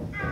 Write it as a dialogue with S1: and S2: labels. S1: Ow.